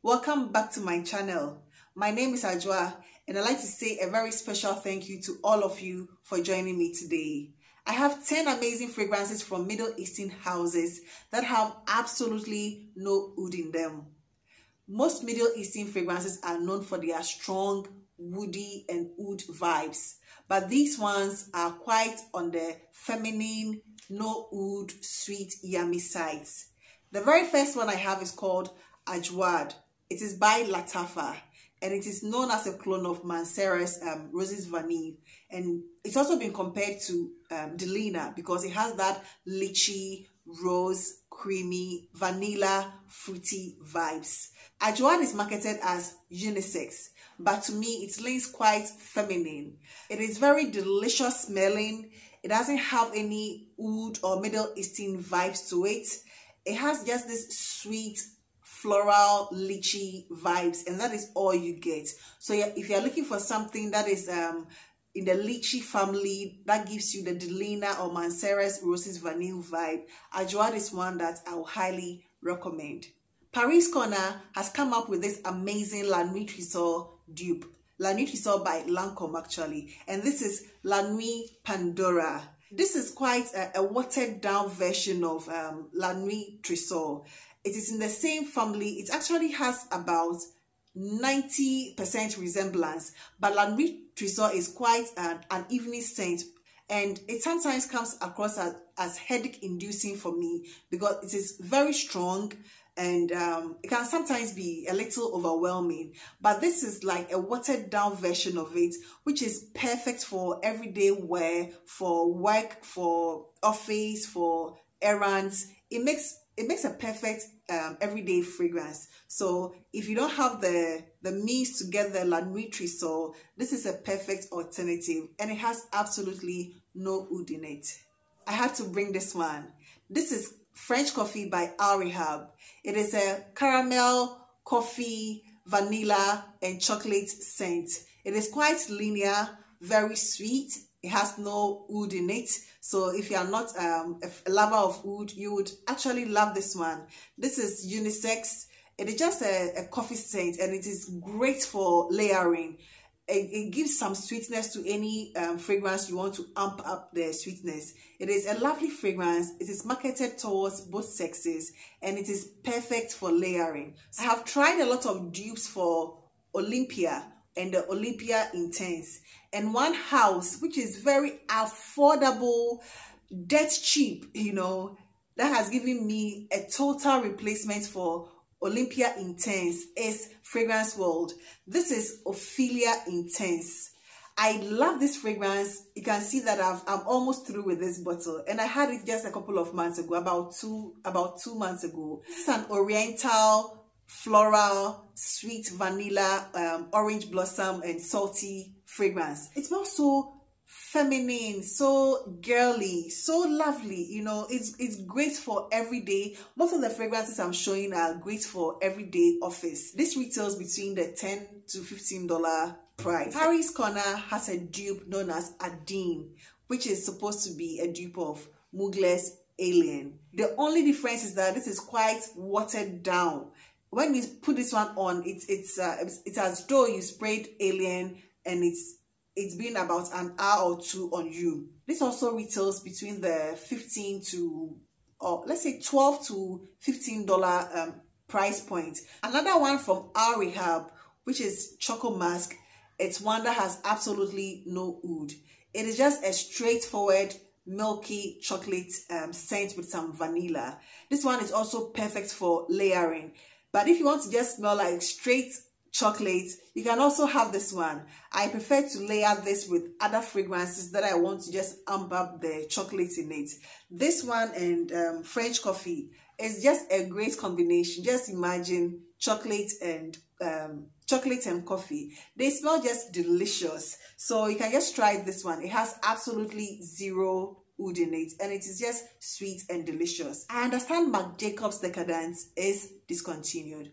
Welcome back to my channel. My name is Adwoa and I'd like to say a very special thank you to all of you for joining me today. I have 10 amazing fragrances from Middle Eastern houses that have absolutely no oud in them. Most Middle Eastern fragrances are known for their strong, woody and oud vibes, but these ones are quite on the feminine, no oud, sweet, yummy sides. The very first one I have is called Ajwad. It is by Lattafa and it is known as a clone of Mancera's um, Roses Vanille. And it's also been compared to um, Delina because it has that lychee, rose, creamy, vanilla, fruity vibes. Ajwad is marketed as unisex, but to me it leans quite feminine. It is very delicious smelling. It doesn't have any oud or Middle Eastern vibes to it. It has just this sweet floral lychee vibes and that is all you get. So if you're looking for something that is um in the lychee family that gives you the delina or mancera's roses vanille vibe ajwad is one that i will highly recommend. Paris corner has come up with this amazing la nuit dupe. La nuit by lancome actually. And this is la nuit Pendora. This is quite a, a watered down version of um, La Nuit Tresor. It is in the same family. It actually has about 90% resemblance, but La Nuit Tresor is quite an, an evening scent and it sometimes comes across as, as headache inducing for me because it is very strong and um, it can sometimes be a little overwhelming. But this is like a watered down version of it which is perfect for everyday wear for work for office for errands. It makes it makes a perfect um, everyday fragrance. So if you don't have the, the means to get the La Nuit this is a perfect alternative and it has absolutely no oud in it. I had to bring this one. This is French Coffee by Al Rehab. It is a caramel, coffee, vanilla and chocolate scent. It is quite linear, very sweet it has no oud in it. So if you are not um, a lover of oud you would actually love this one this is unisex. It is just a, a coffee scent and it is great for layering. It, it gives some sweetness to any um, fragrance you want to amp up the sweetness. It is a lovely fragrance. It is marketed towards both sexes and it is perfect for layering. I have tried a lot of dupes for Olympéa and the Olympéa Intense. And one house, which is very affordable, dead cheap, you know, that has given me a total replacement for Olympéa Intense is Fragrance World. This is Ophelia Intense. I love this fragrance. You can see that I've, I'm almost through with this bottle and I had it just a couple of months ago, about two, about two months ago. Is an oriental floral, sweet vanilla, um, orange blossom, and salty fragrance. It smells so feminine, so girly, so lovely. You know, it's it's great for everyday. Most of the fragrances I'm showing are great for everyday office. This retails between the 10 to $15 price. Paris Corner has a dupe known as Adine, which is supposed to be a dupe of Mugler's Alien. The only difference is that this is quite watered down when you put this one on, it's it's uh, it's as though you sprayed alien and it's it's been about an hour or two on you. This also retails between the 15 to or let's say 12 to 15 dollar um, price point. Another one from Al Rehab, which is Choco Musk. It's one that has absolutely no oud. It is just a straightforward milky chocolate um, scent with some vanilla. This one is also perfect for layering. But if you want to just smell like straight chocolate, you can also have this one. I prefer to layer this with other fragrances that I want to just amp up the chocolate in it. This one and um, French coffee is just a great combination. Just imagine chocolate and um, chocolate and coffee. They smell just delicious. So you can just try this one. It has absolutely zero oud in it and it is just sweet and delicious. I understand Marc Jacobs Decadence is discontinued.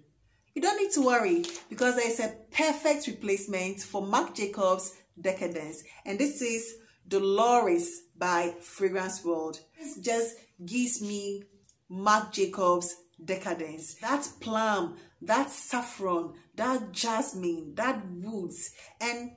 You don't need to worry because there is a perfect replacement for Marc Jacobs Decadence and this is Dolores by Fragrance World. This just gives me Marc Jacobs decadence. That plum, that saffron, that jasmine, that woods, and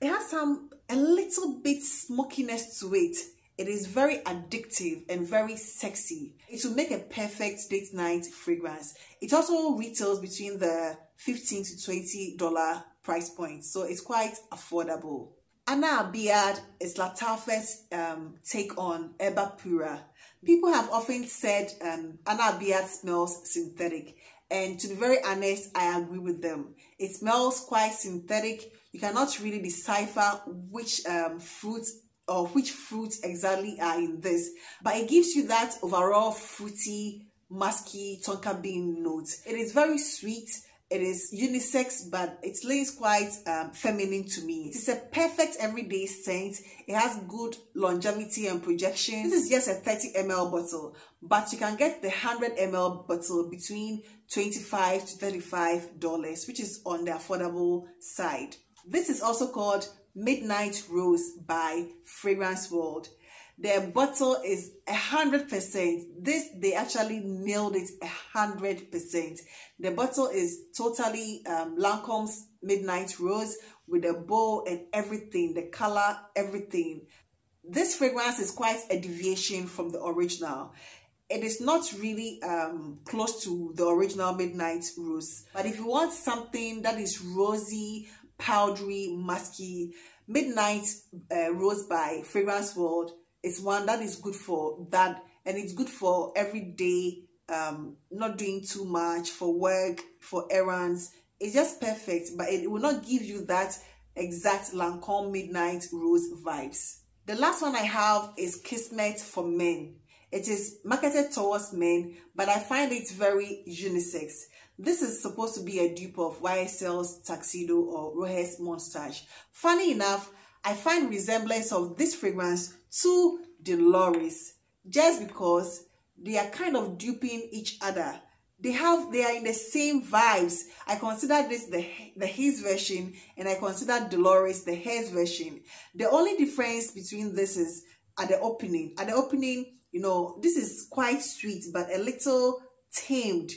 it has some a little bit smokiness to it. It is very addictive and very sexy. It will make a perfect date night fragrance. It also retails between the 15 to 20 dollar price point, so it's quite affordable. Ana Abiyedh is Lattafa's um, take on Erba Pura. People have often said um, Ana Abiyedh smells synthetic, and to be very honest, I agree with them. It smells quite synthetic. You cannot really decipher which um, fruits or which fruits exactly are in this, but it gives you that overall fruity, musky tonka bean note. It is very sweet it is unisex, but it lays quite um, feminine to me. It is a perfect everyday scent. It has good longevity and projection. This is just a 30 ml bottle, but you can get the 100 ml bottle between 25 to 35 dollars, which is on the affordable side. This is also called Midnight Rose by Fragrance World. The bottle is a hundred percent. This they actually nailed it a hundred percent. The bottle is totally um, Lancome's Midnight Rose with the bow and everything, the color, everything. This fragrance is quite a deviation from the original. It is not really um, close to the original Midnight Rose. But if you want something that is rosy, powdery, musky, Midnight uh, Rose by Fragrance World it's one that is good for that and it's good for every day um not doing too much for work for errands. It's just perfect but it will not give you that exact Lancome midnight rose vibes. The last one i have is kismet for men it is marketed towards men but i find it very unisex this is supposed to be a dupe of YSL's Tuxedo or Rohes Montage. Funny enough, I find resemblance of this fragrance to Dolores just because they are kind of duping each other. They have they are in the same vibes. I consider this the the his version and I consider Dolores the hers version. The only difference between this is at the opening. At the opening, you know, this is quite sweet but a little tamed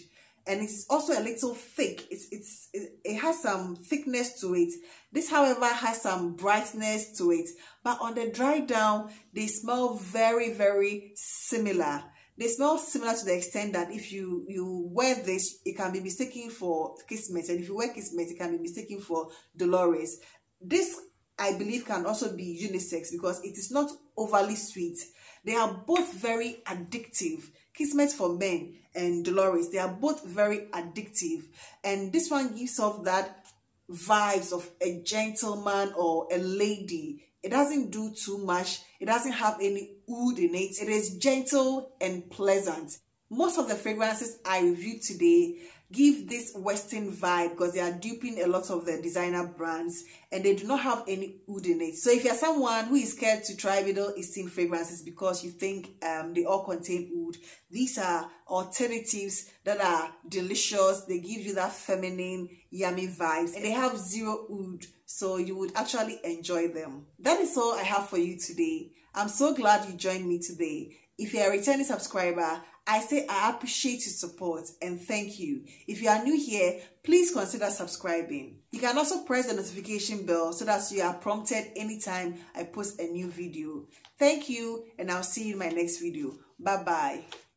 and it's also a little thick. It's, it's, it has some thickness to it. This, however, has some brightness to it. But on the dry down, they smell very, very similar. They smell similar to the extent that if you, you wear this, it can be mistaken for Kismet. And if you wear Kismet, it can be mistaken for Dolores. This, I believe, can also be unisex because it is not overly sweet. They are both very addictive Kismet for Men and Dolores, they are both very addictive. And this one gives off that vibes of a gentleman or a lady. It doesn't do too much. It doesn't have any oud in it. It is gentle and pleasant. Most of the fragrances I reviewed today give this western vibe because they are duping a lot of the designer brands and they do not have any oud in it. So if you're someone who is scared to try middle eastern fragrances because you think um, they all contain oud these are alternatives that are delicious. They give you that feminine yummy vibes and they have zero oud so you would actually enjoy them. That is all i have for you today. I'm so glad you joined me today if you're a returning subscriber I say I appreciate your support and thank you. If you are new here, please consider subscribing. You can also press the notification bell so that you are prompted anytime I post a new video. Thank you and I'll see you in my next video. Bye-bye.